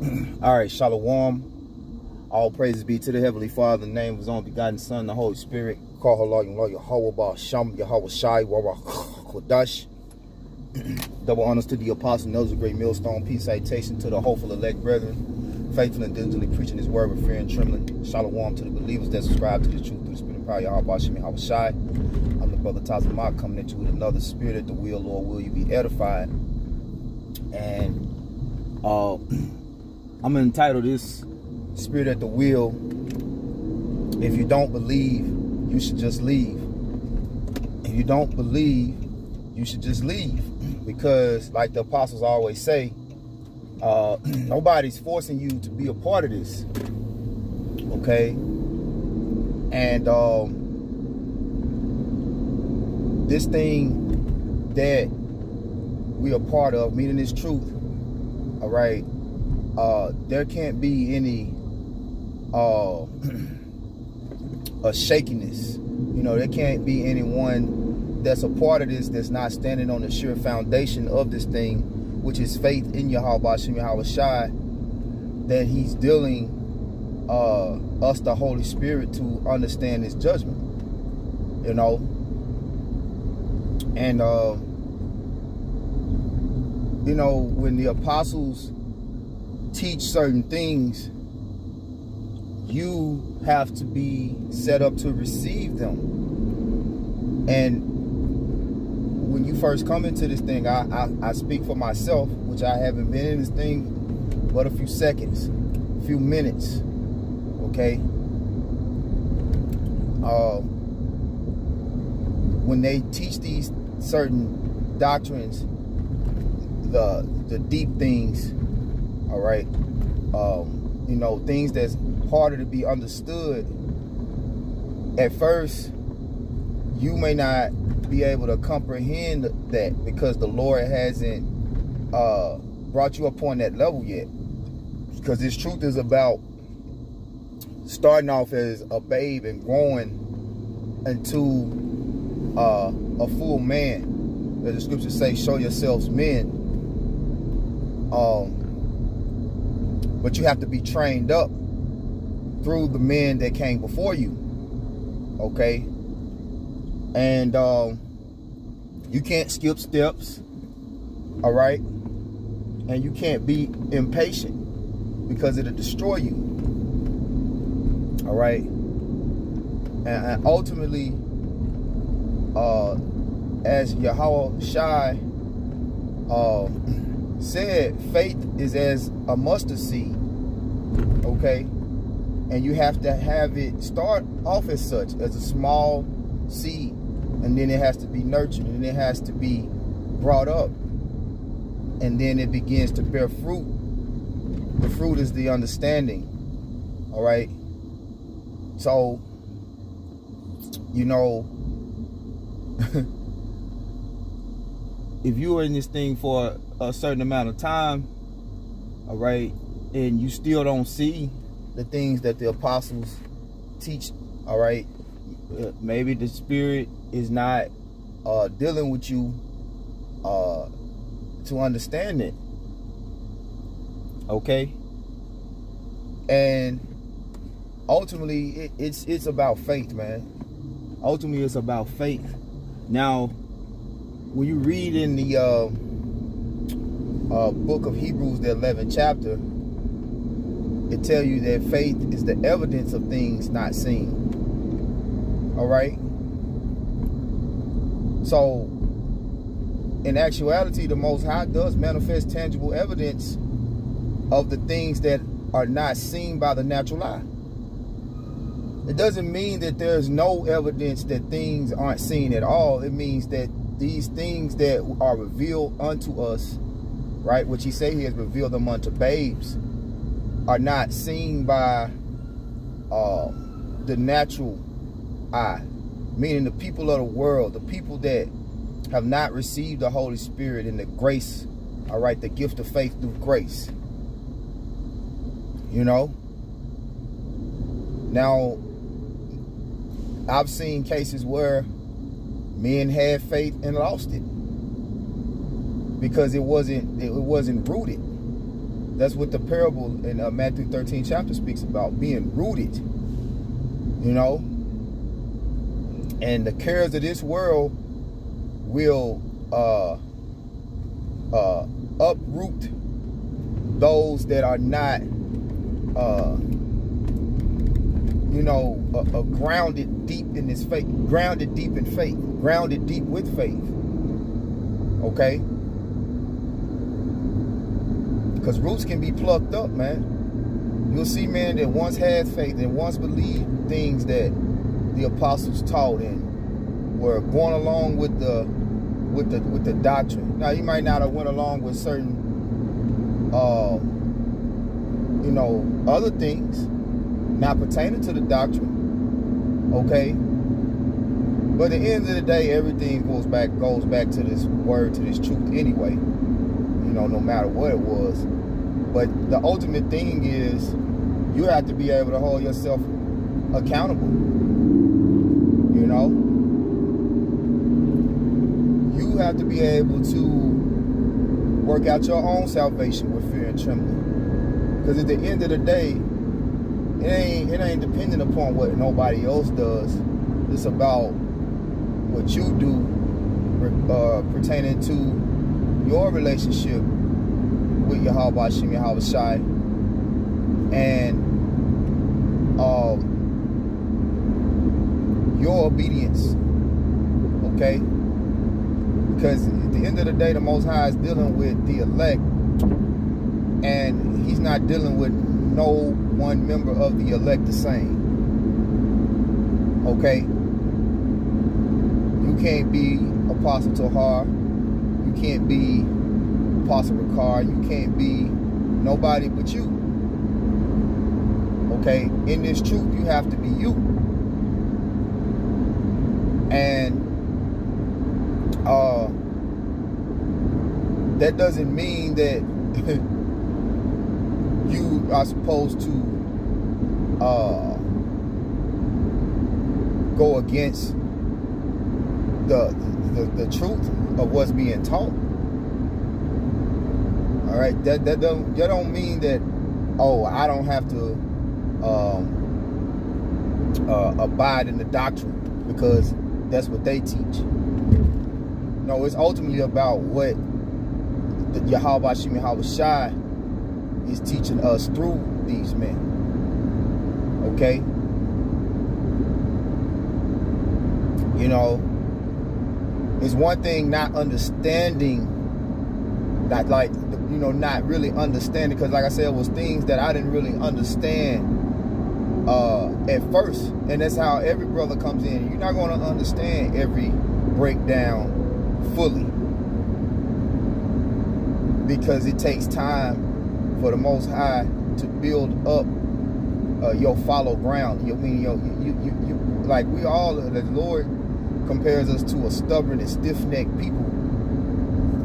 All right, Shalom. All praises be to the Heavenly Father, the name of His only begotten Son, the Holy Spirit. Call her Lord, Lord Yahweh, Ba Sham, Yahweh Shai, Wawa Kodash. Double honors to the apostle, knows a great millstone. Peace, citation to the hopeful elect brethren. Faithful and diligently preaching His word with fear and trembling. Shalom to the believers that subscribe to the truth through the spirit and power. Yahweh Shem, Yahweh Shai. I'm the brother Tazamak coming into with another spirit at the wheel. Lord, will you be edified? And uh, I'm gonna this Spirit at the Wheel. If you don't believe, you should just leave. If you don't believe, you should just leave. Because, like the apostles always say, uh, nobody's forcing you to be a part of this. Okay? And um, this thing that we are part of, meaning this truth, all right, uh, there can't be any uh, a shakiness. You know, there can't be anyone that's a part of this that's not standing on the sure foundation of this thing, which is faith in Yahweh Shem Yahweh Shai, that he's dealing uh, us, the Holy Spirit, to understand his judgment. You know? And, uh, you know, when the apostles teach certain things, you have to be set up to receive them. And when you first come into this thing, I, I, I speak for myself, which I haven't been in this thing but a few seconds, a few minutes, okay? Uh, when they teach these certain doctrines, the the deep things, all right, um, you know, things that's harder to be understood. At first, you may not be able to comprehend that because the Lord hasn't uh, brought you up on that level yet. Because this truth is about starting off as a babe and growing into uh, a full man. The scriptures say, show yourselves men. Um, but you have to be trained up through the men that came before you. Okay? And um, you can't skip steps. All right? And you can't be impatient because it'll destroy you. All right? And, and ultimately, uh, as Yahweh Shai uh, said, faith is as a mustard seed. Okay? And you have to have it start off as such, as a small seed. And then it has to be nurtured. And it has to be brought up. And then it begins to bear fruit. The fruit is the understanding. All right? So, you know, if you are in this thing for a certain amount of time, all right, and you still don't see the things that the apostles teach, all right, uh, maybe the spirit is not uh, dealing with you uh, to understand it, okay, and ultimately it, it's it's about faith, man. Ultimately, it's about faith. Now, when you read in the uh, uh, book of Hebrews, the 11th chapter, it tell you that faith is the evidence of things not seen. All right. So, in actuality, the Most High does manifest tangible evidence of the things that are not seen by the natural eye. It doesn't mean that there's no evidence that things aren't seen at all. It means that these things that are revealed unto us, right, which he say he has revealed them unto babes, are not seen by uh, the natural eye. Meaning the people of the world, the people that have not received the Holy Spirit and the grace, all right, the gift of faith through grace. You know? Now, I've seen cases where men had faith and lost it because it wasn't it wasn't rooted. That's what the parable in uh, Matthew 13 chapter speaks about, being rooted. You know? And the cares of this world will uh, uh, uproot those that are not, uh, you know, uh, uh, grounded deep in this faith, grounded deep in faith, grounded deep with faith. Okay? Because roots can be plucked up, man. You'll see, man, that once had faith and once believed things that the apostles taught and were going along with the with the with the doctrine. Now you might not have went along with certain uh you know other things not pertaining to the doctrine. Okay. But at the end of the day, everything goes back goes back to this word, to this truth anyway. You know, no matter what it was. But the ultimate thing is you have to be able to hold yourself accountable. You know? You have to be able to work out your own salvation with fear and trembling. Because at the end of the day, it ain't it ain't dependent upon what nobody else does. It's about what you do uh, pertaining to your relationship with your Yahweh Shem Yahweh Shai and um, your obedience. Okay? Because at the end of the day, the Most High is dealing with the elect, and He's not dealing with no one member of the elect the same. Okay? You can't be Apostle Tahar. You can't be Apostle Ricard. You can't be nobody but you. Okay? In this truth, you have to be you. And uh, that doesn't mean that you are supposed to uh, go against the, the the truth of what's being taught. All right, that that don't that don't mean that oh I don't have to um, uh, abide in the doctrine because that's what they teach. No, it's ultimately about what the Yahweh Yahweh Shai is teaching us through these men. Okay? You know, it's one thing not understanding, not like, you know, not really understanding, because like I said, it was things that I didn't really understand uh, at first. And that's how every brother comes in. You're not going to understand every breakdown fully because it takes time for the Most High to build up uh, your follow ground. You mean your, you, you, you, like we all the Lord compares us to a stubborn and stiff-necked people,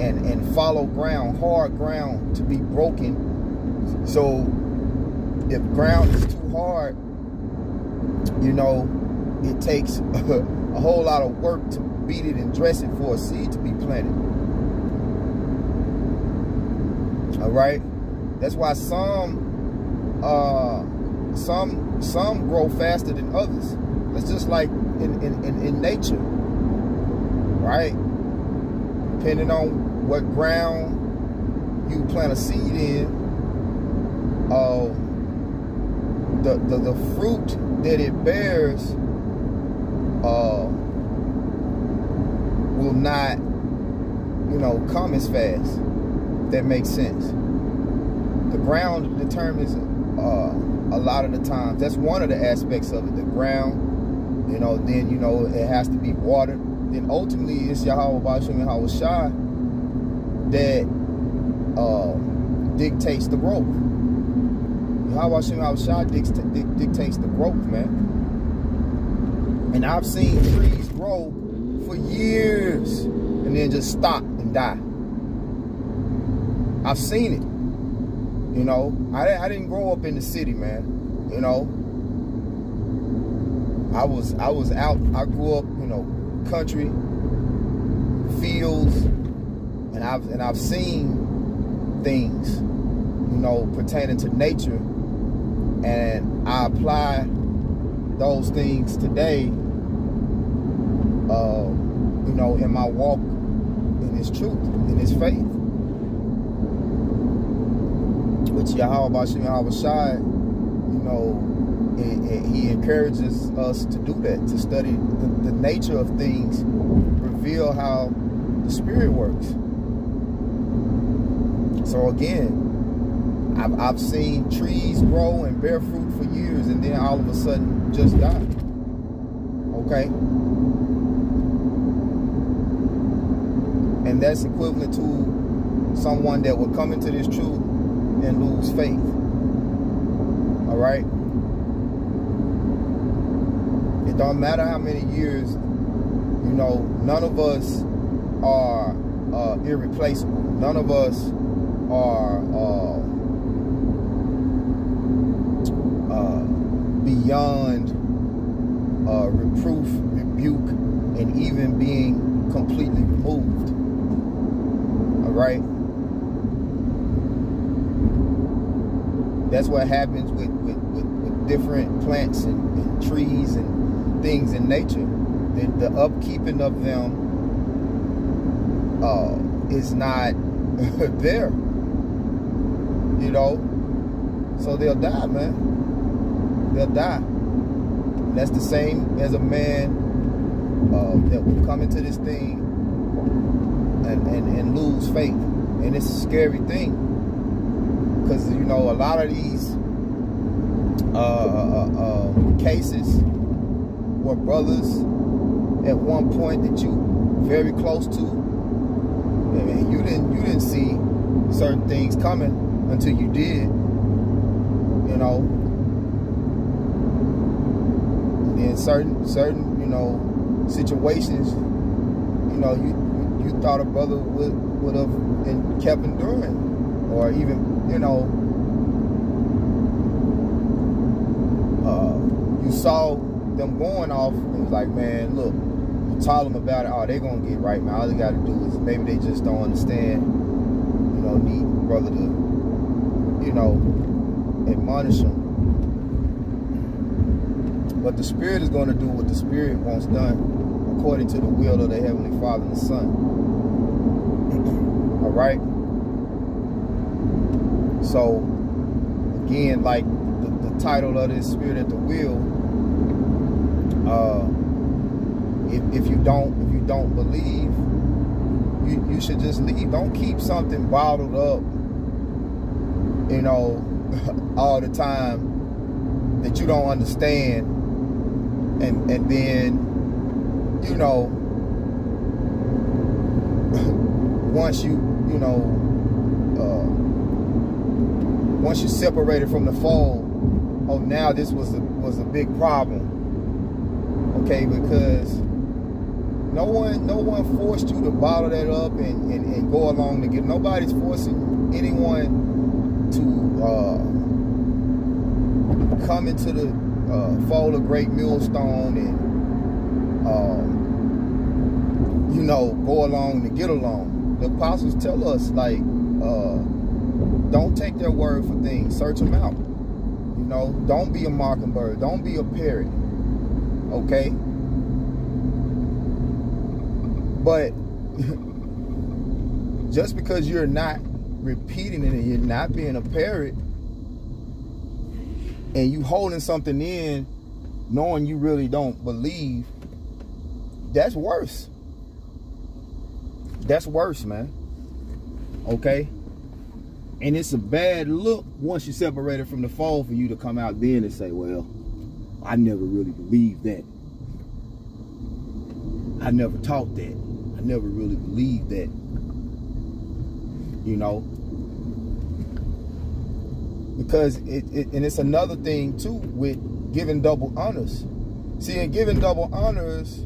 and and follow ground, hard ground to be broken. So if ground is too hard, you know, it takes a, a whole lot of work to beat it and dress it for a seed to be planted. All right, that's why some uh, some some grow faster than others. It's just like in, in, in, in nature, right? Depending on what ground you plant a seed in, uh, the, the, the fruit that it bears uh, will not, you know, come as fast. That makes sense. The ground determines uh, a lot of the times. That's one of the aspects of it. The ground, you know, then, you know, it has to be watered. Then ultimately, it's Yahweh Bashim Yahweh Shai that uh, dictates the growth. Yahweh Shem Yahweh Shai dictates the growth, man. And I've seen trees grow for years and then just stop and die. I've seen it. You know, I, I didn't grow up in the city, man. You know, I was I was out. I grew up, you know, country, fields, and I've and I've seen things. you know, pertaining to nature, and I apply those things today, uh, you know, in my walk in His truth, in His faith. Which Yahweh Yahweh Shai, you know, he encourages us to do that, to study the, the nature of things, reveal how the spirit works. So again, I've, I've seen trees grow and bear fruit for years and then all of a sudden just die. Okay? And that's equivalent to someone that would come into this truth and lose faith. All right? It don't matter how many years, you know, none of us are uh, irreplaceable. None of us are uh, uh, beyond uh, reproof, rebuke, and even being completely removed. All right? That's what happens with, with, with, with different plants and, and, trees and things in nature. The, the upkeeping of them uh, is not there. You know? So they'll die, man. They'll die. And that's the same as a man uh, that will come into this thing and, and, and lose faith. And it's a scary thing. Because, you know, a lot of these uh, uh, uh, uh cases were brothers at one point that you very close to. I mean, you didn't you didn't see certain things coming until you did. You know. Then certain certain, you know, situations, you know, you you thought a brother would would have kept enduring. Or even, you know, uh, you saw them going off and it was like, man, look, you tell them about it, oh, they're gonna get right, man. All they gotta do is maybe they just don't understand, you know, need brother to you know, admonish them. But the Spirit is going to do what the Spirit wants done according to the will of the Heavenly Father and the Son. All right? So, again, like the, the title of this Spirit at the Wheel, uh, if, if you don't if you don't believe, you, you should just leave. Don't keep something bottled up you know, all the time that you don't understand. And, and then, you know, once you, you know, once you separated from the fold, oh, now this was a, was a big problem. Okay, because no one no one forced you to bottle that up and, and, and go along to get nobody's forcing anyone to uh, come into the uh, fold of Great Millstone and, um, you know, go along to get along. The apostles tell us, like, uh, don't take their word for things. Search them out. You know, don't be a mockingbird. Don't be a parrot. Okay? But just because you're not repeating it and you're not being a parrot and you holding something in knowing you really don't believe that's worse that's worse man okay and it's a bad look once you're separated from the fold for you to come out then and say well i never really believed that. I never taught that. I never really believed that. You know? Because it, it, and it's another thing too with giving double honors. See in giving double honors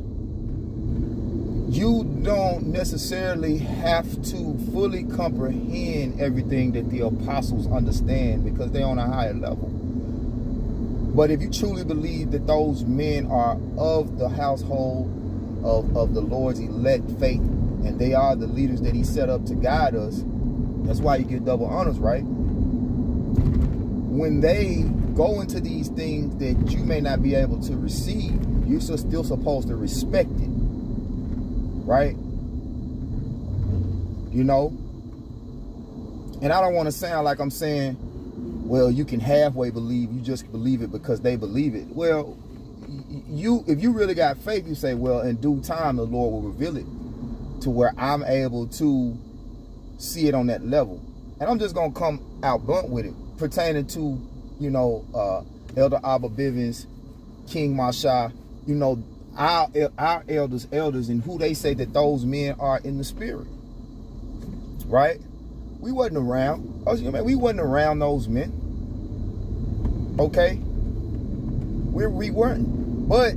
you don't necessarily have to fully comprehend everything that the apostles understand because they're on a higher level but if you truly believe that those men are of the household of, of the Lord's elect faith and they are the leaders that he set up to guide us that's why you get double honors, right? when they go into these things that you may not be able to receive, you're still supposed to respect it. Right? You know? And I don't want to sound like I'm saying, well, you can halfway believe, you just believe it because they believe it. Well, you if you really got faith, you say, well, in due time the Lord will reveal it to where I'm able to see it on that level. And I'm just gonna come out blunt with it, pertaining to, you know, uh, Elder Abba Bivens, King Masha, you know, our our elders, elders, and who they say that those men are in the spirit. Right? We wasn't around. Oh, we wasn't around those men. Okay? We, we weren't. But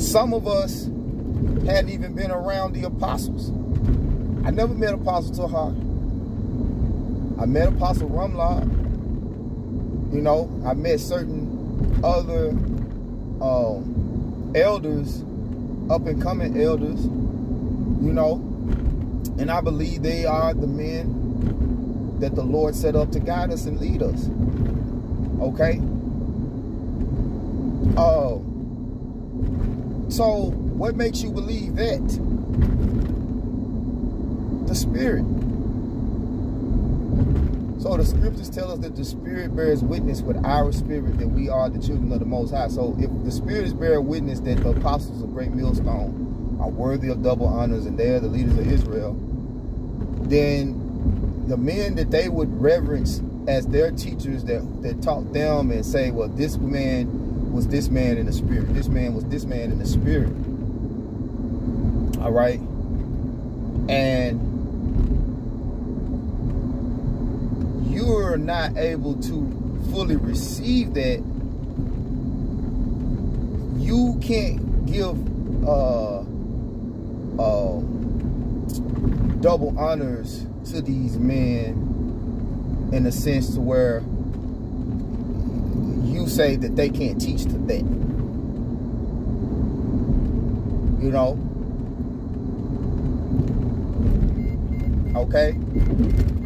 some of us hadn't even been around the apostles. I never met Apostle Tahar. I met Apostle Rumlod. You know, I met certain other um, elders, up and coming elders, you know, and I believe they are the men that the Lord set up to guide us and lead us. Okay? Oh. Uh, so, what makes you believe that? The Spirit. So the scriptures tell us that the Spirit bears witness with our spirit that we are the children of the Most High. So if the Spirit is bearing witness that the apostles of Great Millstone are worthy of double honors and they are the leaders of Israel, then the men that they would reverence as their teachers that, that taught them and say, well, this man was this man in the spirit. This man was this man in the spirit. All right. And you're not able to fully receive that, you can't give uh, uh, double honors to these men in a sense to where you say that they can't teach to that. You know? Okay?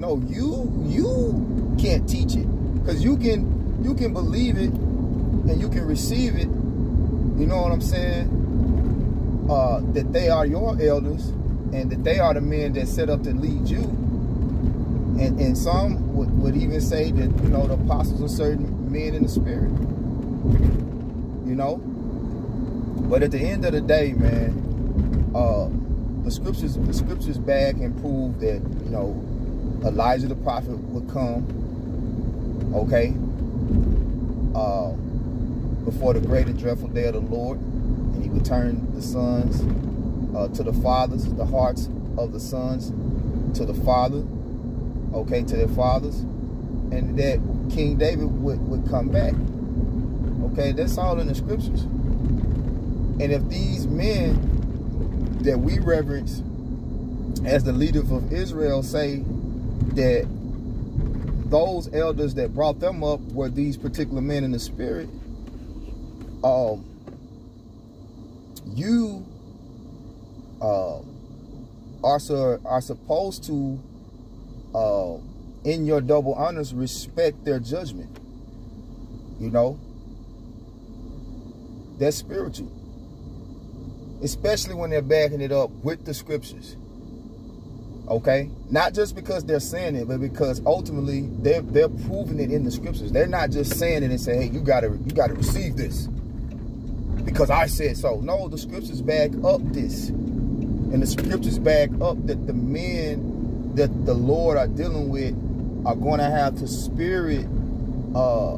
No, you you can't teach it. Cause you can you can believe it and you can receive it. You know what I'm saying? Uh, that they are your elders and that they are the men that set up to lead you. And, and some would, would even say that, you know, the apostles are certain men in the spirit. You know? But at the end of the day, man, uh, the scriptures the scriptures back and prove that, you know, Elijah the prophet would come, okay, uh, before the great and dreadful day of the Lord, and he would turn the sons uh, to the fathers, the hearts of the sons to the father, okay, to their fathers, and that King David would, would come back. Okay, that's all in the scriptures. And if these men that we reverence as the leaders of Israel say that those elders that brought them up were these particular men in the spirit, um, you uh, are, are supposed to, uh, in your double honors, respect their judgment. You know? That's spiritual. Especially when they're backing it up with the scriptures. Okay? Not just because they're saying it, but because ultimately they're they're proving it in the scriptures. They're not just saying it and saying, hey, you gotta you gotta receive this. Because I said so. No, the scriptures back up this. And the scriptures back up that the men that the Lord are dealing with are going to have the spirit uh,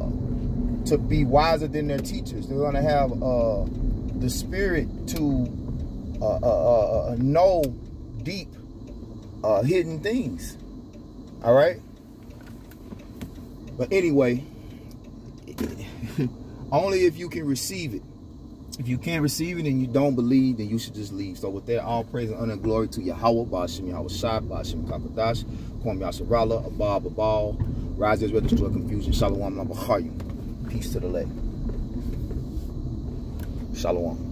to be wiser than their teachers. They're going to have uh, the spirit to uh, uh, uh, uh know deep uh, hidden things. All right. But anyway, only if you can receive it. If you can't receive it and you don't believe, then you should just leave. So with that, all praise and honor and glory to Yahweh, Bashim Yahweh Shai, Bashim Kakadash, Kwam Yasharala, Abab Abal, Rise Israel, destroy confusion, Shalom Nabachayim. Peace to the leg. Shalom.